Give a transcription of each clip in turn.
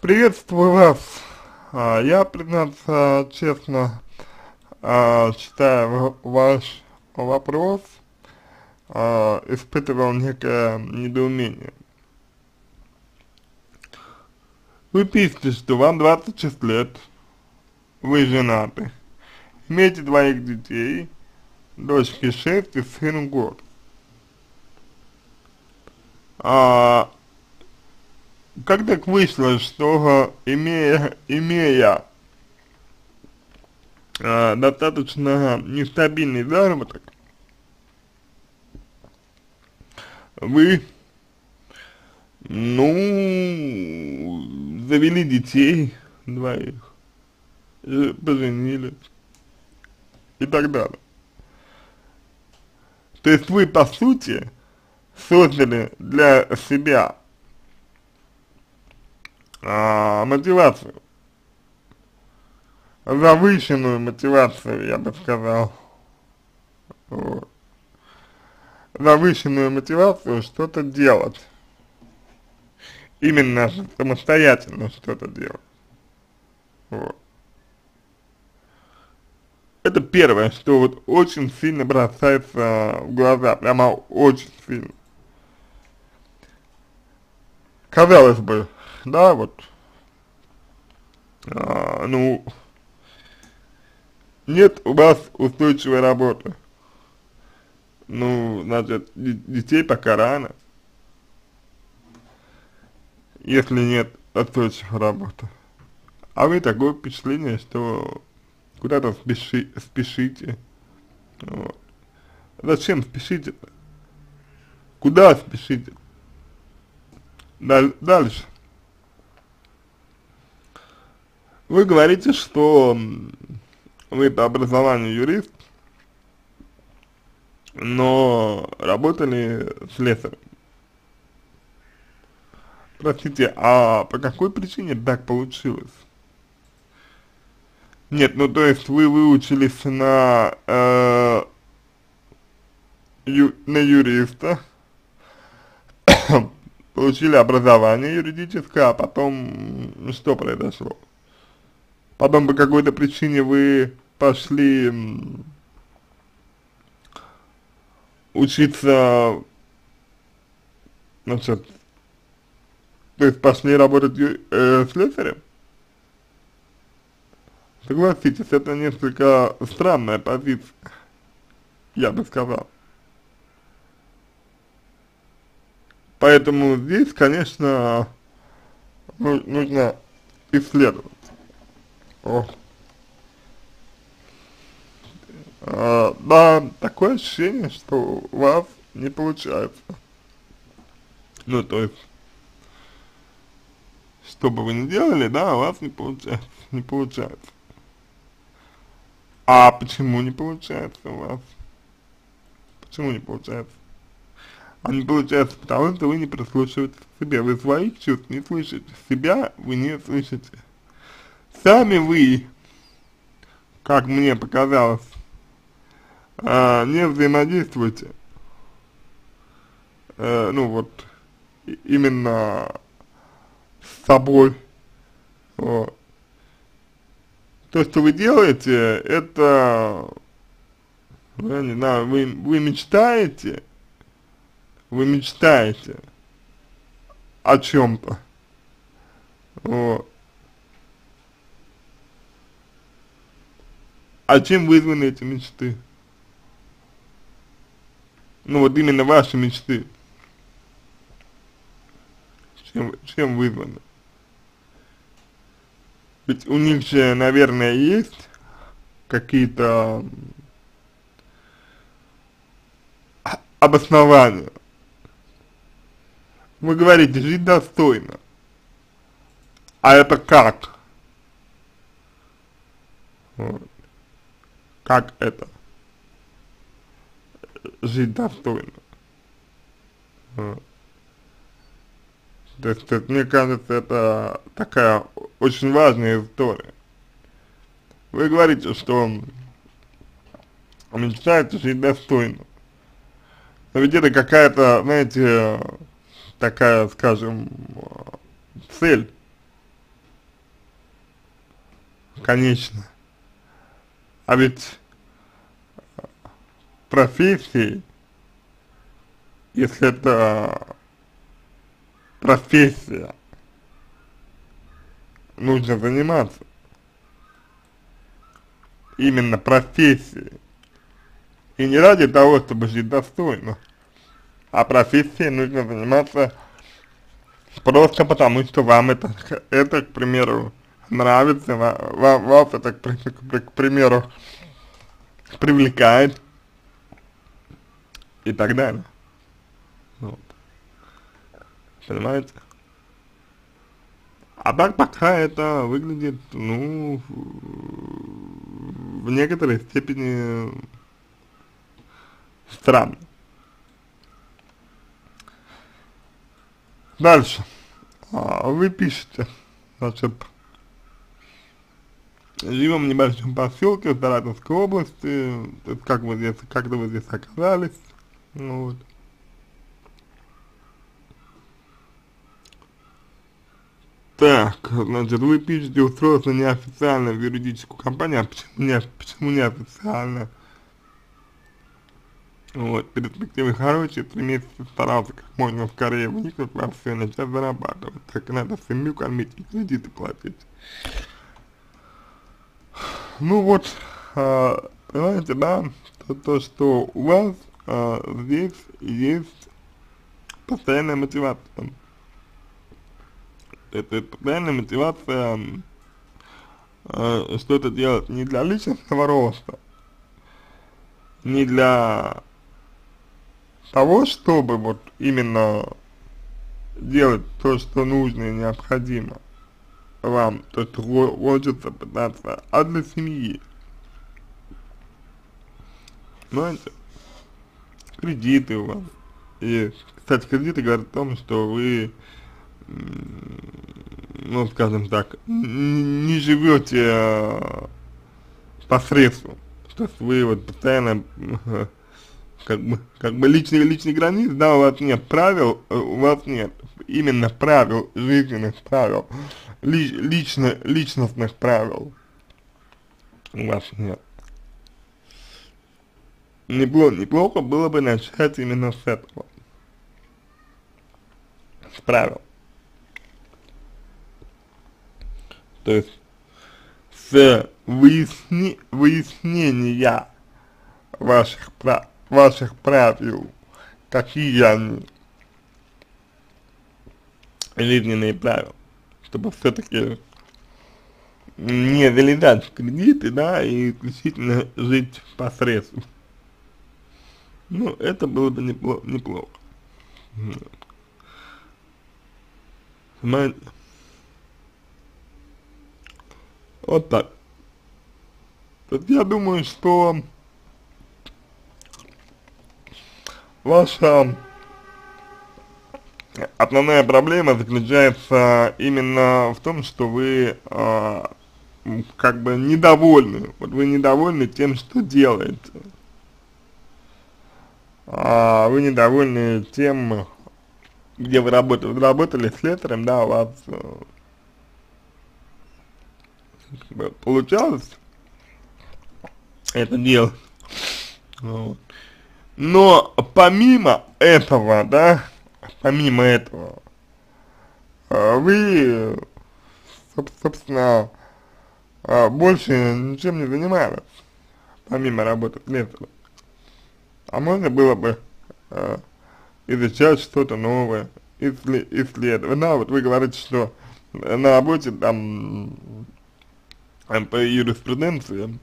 Приветствую вас. А, я, признаться честно, а, считаю ваш вопрос, а, испытывал некое недоумение. Вы пишете, что вам 26 лет, вы женаты, имеете двоих детей, дочке 6 и сыну год. Как так вышло, что имея, имея э, достаточно нестабильный заработок, вы, ну, завели детей двоих, поженились и так далее. То есть вы, по сути, создали для себя а, мотивацию, завышенную мотивацию, я бы сказал, вот. завышенную мотивацию что-то делать, именно самостоятельно что-то делать, вот. Это первое, что вот очень сильно бросается в глаза, прямо очень сильно. Казалось бы, да, вот, а, ну, нет у вас устойчивой работы, ну, значит, детей пока рано, если нет устойчивой работы. А вы такое впечатление, что куда-то спеши, спешите. Вот. Зачем спешите? Куда спешите? Даль дальше. Вы говорите, что вы по образованию юрист, но работали слесарем. Простите, а по какой причине так получилось? Нет, ну то есть вы выучились на, э, ю, на юриста, получили образование юридическое, а потом что произошло? Потом по какой-то причине вы пошли учиться, значит, то есть пошли работать э, слесарем? Согласитесь, это несколько странная позиция, я бы сказал. Поэтому здесь, конечно, нужно исследовать. А, да, такое ощущение, что у вас не получается. Ну, то есть, что бы вы ни делали, да, у вас не получается, не получается. А почему не получается у вас? Почему не получается? А не получается потому, что вы не прислушиваетесь к себе, вы своих чувств не слышите, себя вы не слышите сами вы, как мне показалось, а, не взаимодействуете, а, ну вот, именно с собой, вот. То, что вы делаете, это, я не знаю, вы, вы мечтаете, вы мечтаете о чем-то, вот. А чем вызваны эти мечты? Ну вот именно ваши мечты. Чем, чем вызваны? Ведь у них же, наверное, есть какие-то обоснования. Вы говорите, жить достойно. А это как? Вот как это жить достойно. Вот. То есть, то есть, мне кажется, это такая очень важная история. Вы говорите, что мечтаете жить достойно. Но ведь это какая-то, знаете, такая, скажем, цель. конечно. А ведь профессией, если это профессия, нужно заниматься именно профессией. И не ради того, чтобы жить достойно, а профессией нужно заниматься просто потому, что вам это, это к примеру, нравится, вам, вас это, к, к, к примеру, привлекает и так далее. Вот. Понимаете? А так пока это выглядит, ну, в некоторой степени странно. Дальше. А, вы пишете, значит, живем в небольшом поселке в Саратовской области, то как вы здесь, как-то вы здесь оказались, ну вот. Так, значит, вы пишете устроиться неофициально в юридическую компанию, а почему, не, почему неофициально? Вот, перспективы хорошие, три месяца старался как можно скорее вникнуть во все, начать зарабатывать, так надо семью кормить и кредиты платить. Ну вот, а, понимаете, да, то, то, что у вас а, здесь есть постоянная мотивация. Это постоянная мотивация э, что-то делать не для личностного роста, не для того, чтобы вот именно делать то, что нужно и необходимо вам, то, что хочется пытаться, а для семьи. Понимаете? Кредиты у вас. И, кстати, кредиты говорят о том, что вы ну, скажем так, не живете а, посредством. То есть вы вот постоянно как бы, как бы личные, личные границы, да, у вас нет правил, э, у вас нет именно правил, жизненных правил, ли, лично, личностных правил у вас нет. Неплохо, неплохо было бы начать именно с этого, с правил. то есть с выясни, выяснения ваших, прав, ваших правил, какие они, жизненные правила, чтобы все-таки не залезать в кредиты, да, и исключительно жить по средству. Ну, это было бы неплохо. неплохо. Вот так. Я думаю, что ваша основная проблема заключается именно в том, что вы э, как бы недовольны. Вот вы недовольны тем, что делаете. А вы недовольны тем, где вы работали. Вы работали с летером, да, у вас э, получалось это делать. Вот. Но помимо этого, да, помимо этого, а, вы, собственно, а, больше ничем не занимались, помимо работы слесаря. А можно было бы э, изучать что-то новое, исследовать. Да, вот вы говорите, что на работе там по юриспруденции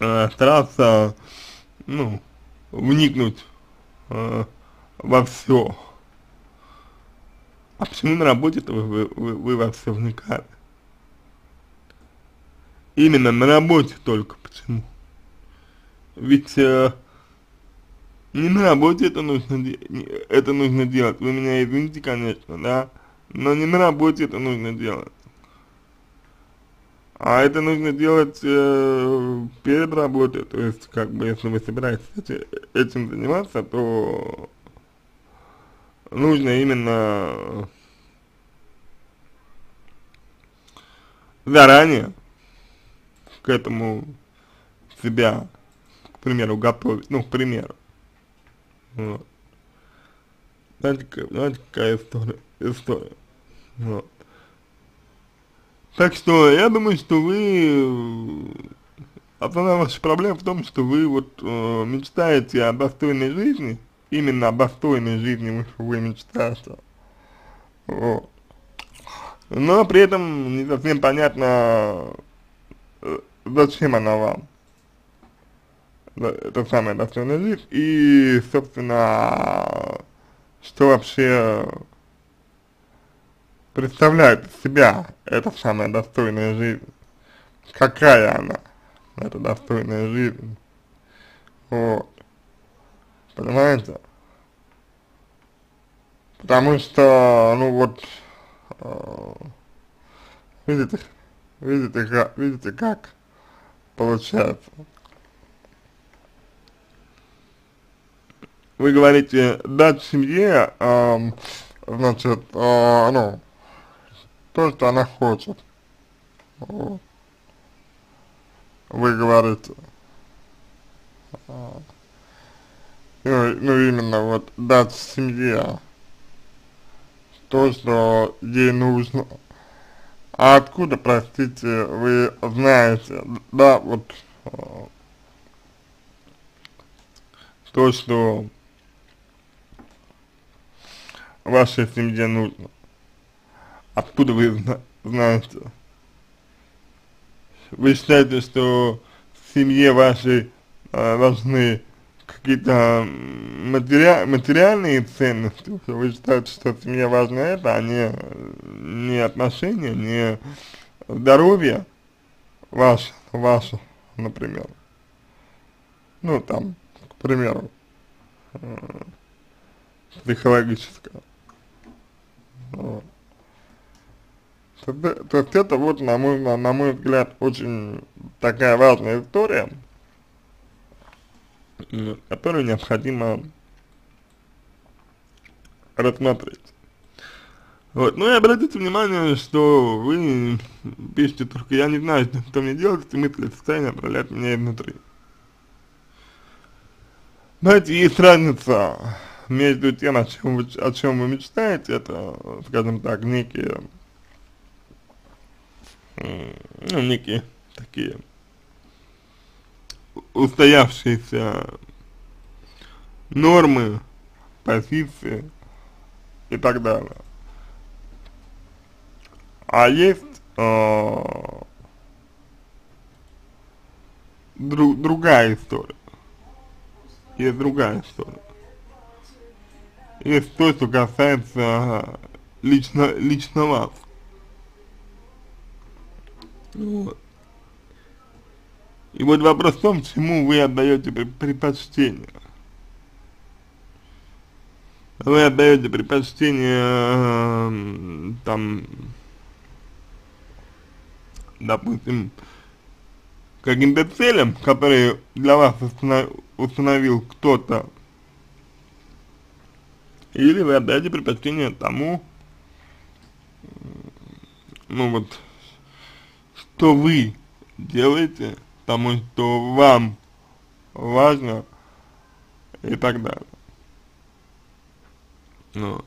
э, стараться, ну, вникнуть э, во все. А почему на работе-то вы, вы, вы во все вникали? Именно на работе только почему? Ведь э, не на работе это нужно, это нужно делать. Вы меня извините, конечно, да, но не на работе это нужно делать. А это нужно делать э, перед работой, то есть, как бы, если вы собираетесь этим заниматься, то нужно именно заранее к этому себя, к примеру, готовить, ну, к примеру. Вот. Знаете, знаете, какая история, история. Вот. Так что я думаю, что вы основная ваша проблема в том, что вы вот э, мечтаете о достойной жизни, именно о достойной жизни вы, вы мечтаете. Вот. Но при этом не совсем понятно, э, зачем она вам. Это самая достойная жизнь. И, собственно, что вообще представляет из себя эта самая достойная жизнь. Какая она, эта достойная жизнь. Вот. Понимаете? Потому что, ну вот, э, видите, видите как, видите как получается. Вы говорите, дать семье, э, значит, э, ну, то, что она хочет. Вы говорите. Ну, ну именно вот дать семье то, что ей нужно. А откуда, простите, вы знаете, да, вот э, то, что вашей семье нужно? Откуда вы знаете? Вы считаете, что в семье вашей э, должны какие-то матери материальные ценности, вы считаете, что в семье важно это, а не, не отношения, не здоровье ваше, ваше, например. Ну, там, к примеру, э, психологическое. Вот. То, то есть это вот, на мой, на, на мой взгляд, очень такая важная история, которую необходимо рассмотреть. Вот, ну и обратите внимание, что вы пишете только «я не знаю, что мне делать, эти мысли состояние отправляют меня изнутри». Знаете, есть разница между тем, о чем вы, о чем вы мечтаете, это, скажем так, некие, ну, некие такие устоявшиеся нормы, позиции и так далее. А есть э, друг, другая история. Есть другая история. Есть то, что касается лично, лично вас. Вот. И вот вопрос в том, чему вы отдаете предпочтение. Вы отдаете предпочтение э, там, допустим, каким-то целям, которые для вас установил кто-то, или вы отдаете предпочтение тому, ну вот, что вы делаете, тому, что вам важно и так далее. Ну,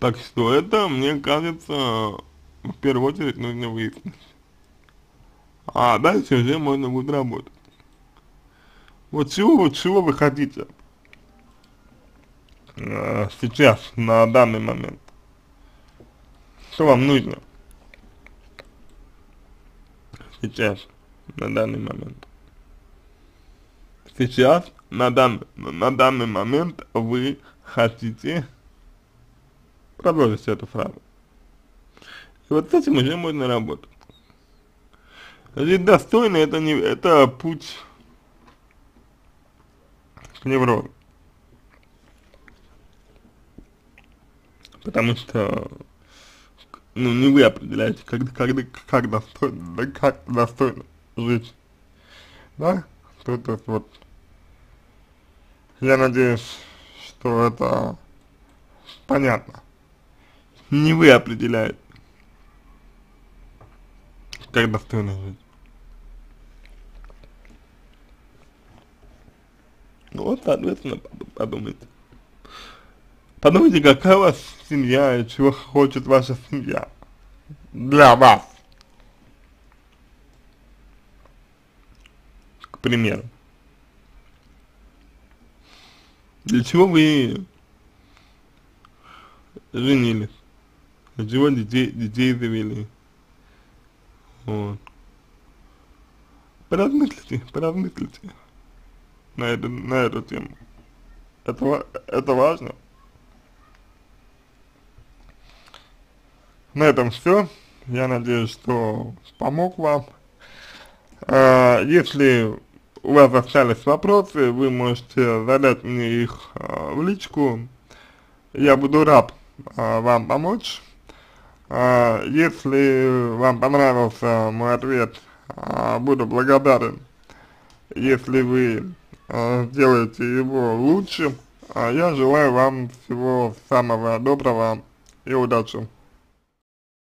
так что это, мне кажется, в первую очередь нужно выяснить. А дальше уже можно будет работать. Вот чего, вот чего вы хотите э, сейчас, на данный момент? Что вам нужно? Сейчас на данный момент. Сейчас, на, дан, на данный момент вы хотите продолжить эту фразу. И вот с этим уже можно работать. Жить достойно это не это путь к неврозу. Потому что ну не вы определяете, как, как, как достойно, как достойно жить. Да? То, то есть вот, я надеюсь, что это понятно. Не вы определяете. как достойно жить. Ну вот, соответственно, подумайте. Подумайте, какая у вас семья и чего хочет ваша семья для вас. К примеру. Для чего вы женились? Для чего детей, детей завели? Вот. Поразмыслите, поразмыслите на, эту, на эту тему. Это, это важно. На этом все. Я надеюсь, что помог вам. А, если у вас остались вопросы, вы можете задать мне их а, в личку. Я буду рад а, вам помочь. Если вам понравился мой ответ, буду благодарен, если вы а, сделаете его лучше. Я желаю вам всего самого доброго и удачи.